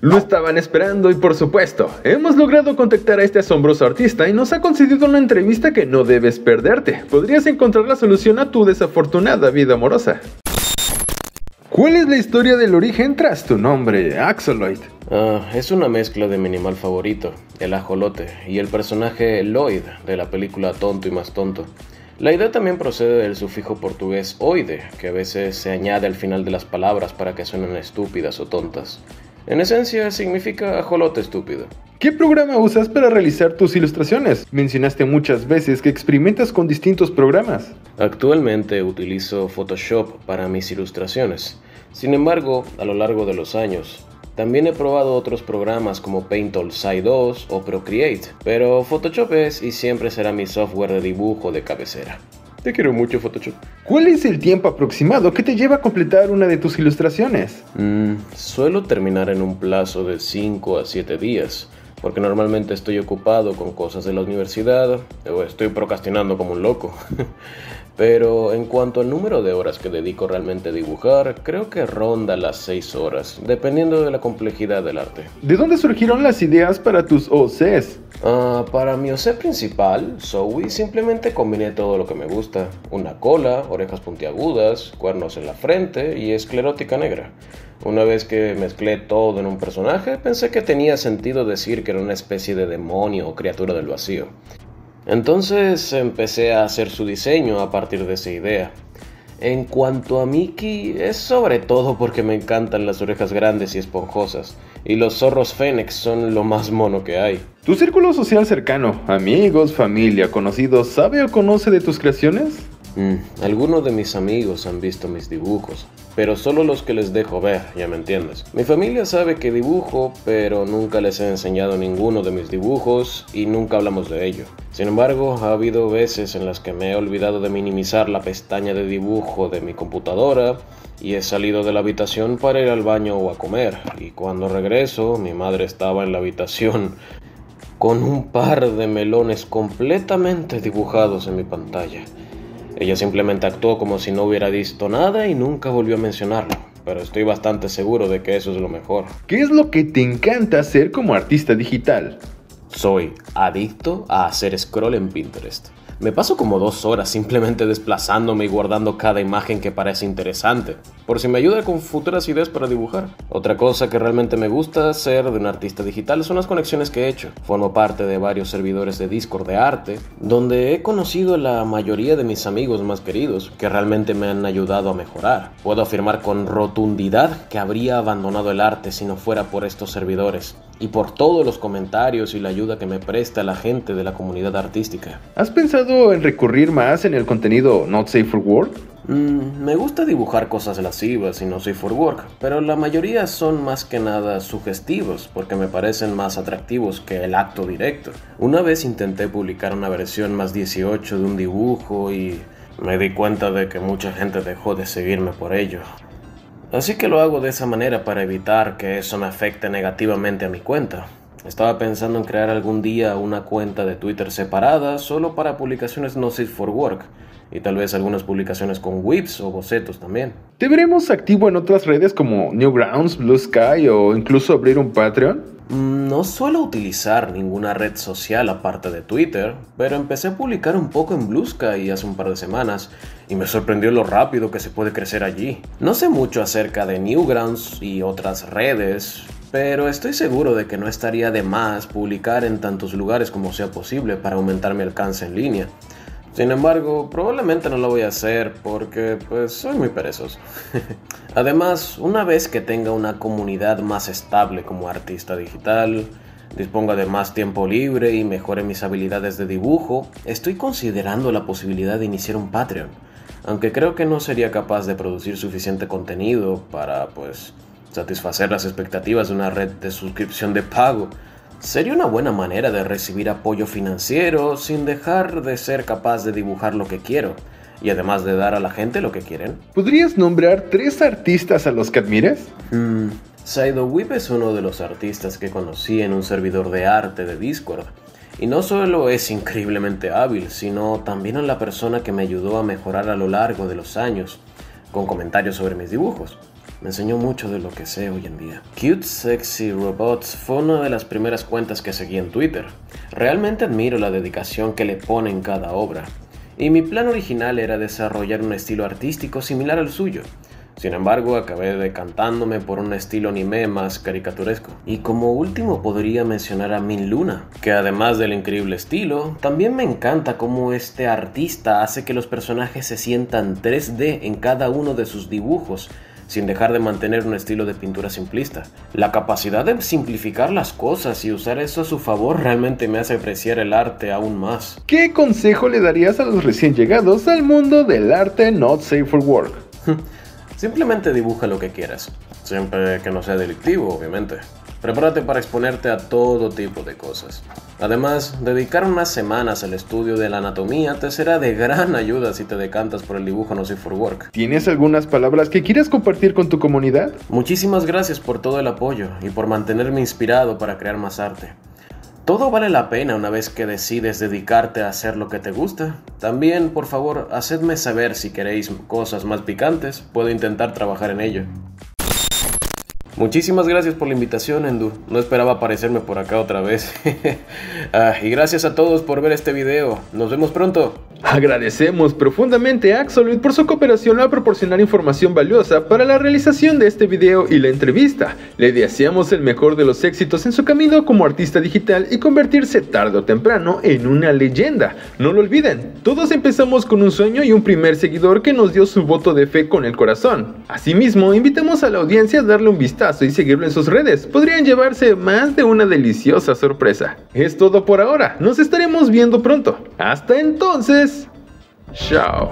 Lo estaban esperando y por supuesto, hemos logrado contactar a este asombroso artista y nos ha concedido una entrevista que no debes perderte. Podrías encontrar la solución a tu desafortunada vida amorosa. ¿Cuál es la historia del origen tras tu nombre, Axoloid? Ah, es una mezcla de mi animal favorito, el ajolote, y el personaje Lloyd de la película Tonto y más tonto. La idea también procede del sufijo portugués oide, que a veces se añade al final de las palabras para que suenen estúpidas o tontas. En esencia significa ajolote estúpido. ¿Qué programa usas para realizar tus ilustraciones? Mencionaste muchas veces que experimentas con distintos programas. Actualmente utilizo Photoshop para mis ilustraciones. Sin embargo, a lo largo de los años, también he probado otros programas como Paint All Side 2 o Procreate, pero Photoshop es y siempre será mi software de dibujo de cabecera. Te quiero mucho, Photoshop. ¿Cuál es el tiempo aproximado que te lleva a completar una de tus ilustraciones? Mm, suelo terminar en un plazo de 5 a 7 días, porque normalmente estoy ocupado con cosas de la universidad o estoy procrastinando como un loco. Pero en cuanto al número de horas que dedico realmente a dibujar, creo que ronda las 6 horas, dependiendo de la complejidad del arte. ¿De dónde surgieron las ideas para tus OCs? Ah, para mi OC principal, Zoe, simplemente combiné todo lo que me gusta. Una cola, orejas puntiagudas, cuernos en la frente y esclerótica negra. Una vez que mezclé todo en un personaje, pensé que tenía sentido decir que era una especie de demonio o criatura del vacío. Entonces empecé a hacer su diseño a partir de esa idea. En cuanto a Mickey, es sobre todo porque me encantan las orejas grandes y esponjosas, y los zorros Fénix son lo más mono que hay. ¿Tu círculo social cercano, amigos, familia, conocidos, sabe o conoce de tus creaciones? Mm, algunos de mis amigos han visto mis dibujos, pero solo los que les dejo ver, ya me entiendes. Mi familia sabe que dibujo, pero nunca les he enseñado ninguno de mis dibujos y nunca hablamos de ello. Sin embargo, ha habido veces en las que me he olvidado de minimizar la pestaña de dibujo de mi computadora y he salido de la habitación para ir al baño o a comer. Y cuando regreso, mi madre estaba en la habitación con un par de melones completamente dibujados en mi pantalla. Ella simplemente actuó como si no hubiera visto nada y nunca volvió a mencionarlo, pero estoy bastante seguro de que eso es lo mejor. ¿Qué es lo que te encanta hacer como artista digital? Soy adicto a hacer scroll en Pinterest. Me paso como dos horas simplemente desplazándome y guardando cada imagen que parece interesante, por si me ayuda con futuras ideas para dibujar. Otra cosa que realmente me gusta hacer de un artista digital son las conexiones que he hecho. Formo parte de varios servidores de Discord de arte, donde he conocido a la mayoría de mis amigos más queridos, que realmente me han ayudado a mejorar. Puedo afirmar con rotundidad que habría abandonado el arte si no fuera por estos servidores, y por todos los comentarios y la ayuda que me presta la gente de la comunidad artística. ¿Has pensado en recurrir más en el contenido Not Safe for Work? Mm, me gusta dibujar cosas lascivas y no safe for work, pero la mayoría son más que nada sugestivos porque me parecen más atractivos que el acto directo. Una vez intenté publicar una versión más 18 de un dibujo y me di cuenta de que mucha gente dejó de seguirme por ello. Así que lo hago de esa manera para evitar que eso me afecte negativamente a mi cuenta. Estaba pensando en crear algún día una cuenta de Twitter separada solo para publicaciones no safe for work y tal vez algunas publicaciones con whips o bocetos también. ¿Te veremos activo en otras redes como Newgrounds, Blue Sky o incluso abrir un Patreon? Mm, no suelo utilizar ninguna red social aparte de Twitter, pero empecé a publicar un poco en Blue Sky hace un par de semanas y me sorprendió lo rápido que se puede crecer allí. No sé mucho acerca de Newgrounds y otras redes, pero estoy seguro de que no estaría de más publicar en tantos lugares como sea posible para aumentar mi alcance en línea. Sin embargo, probablemente no lo voy a hacer porque pues soy muy perezoso. Además, una vez que tenga una comunidad más estable como artista digital, disponga de más tiempo libre y mejore mis habilidades de dibujo, estoy considerando la posibilidad de iniciar un Patreon, aunque creo que no sería capaz de producir suficiente contenido para pues satisfacer las expectativas de una red de suscripción de pago. Sería una buena manera de recibir apoyo financiero sin dejar de ser capaz de dibujar lo que quiero y además de dar a la gente lo que quieren. ¿Podrías nombrar tres artistas a los que admires? Hmm, Saido Whip es uno de los artistas que conocí en un servidor de arte de Discord. Y no solo es increíblemente hábil, sino también es la persona que me ayudó a mejorar a lo largo de los años con comentarios sobre mis dibujos. Enseñó mucho de lo que sé hoy en día. Cute Sexy Robots fue una de las primeras cuentas que seguí en Twitter. Realmente admiro la dedicación que le pone en cada obra. Y mi plan original era desarrollar un estilo artístico similar al suyo, sin embargo, acabé decantándome por un estilo anime más caricaturesco. Y como último podría mencionar a Min Luna, que además del increíble estilo, también me encanta cómo este artista hace que los personajes se sientan 3D en cada uno de sus dibujos, sin dejar de mantener un estilo de pintura simplista. La capacidad de simplificar las cosas y usar eso a su favor realmente me hace apreciar el arte aún más. ¿Qué consejo le darías a los recién llegados al mundo del arte not safe for work? Simplemente dibuja lo que quieras, siempre que no sea delictivo, obviamente. Prepárate para exponerte a todo tipo de cosas. Además, dedicar unas semanas al estudio de la anatomía te será de gran ayuda si te decantas por el dibujo no for work. ¿Tienes algunas palabras que quieras compartir con tu comunidad? Muchísimas gracias por todo el apoyo y por mantenerme inspirado para crear más arte. Todo vale la pena una vez que decides dedicarte a hacer lo que te gusta. También, por favor, hacedme saber si queréis cosas más picantes, puedo intentar trabajar en ello. Muchísimas gracias por la invitación, Endu. No esperaba aparecerme por acá otra vez. Ah, y gracias a todos por ver este video. Nos vemos pronto. Agradecemos profundamente a Axoloid por su cooperación a proporcionar información valiosa para la realización de este video y la entrevista. Le deseamos el mejor de los éxitos en su camino como artista digital y convertirse tarde o temprano en una leyenda. No lo olviden, todos empezamos con un sueño y un primer seguidor que nos dio su voto de fe con el corazón. Asimismo, invitamos a la audiencia a darle un vistazo y seguirlo en sus redes. Podrían llevarse más de una deliciosa sorpresa. Es todo por ahora. Nos estaremos viendo pronto. Hasta entonces. Chao.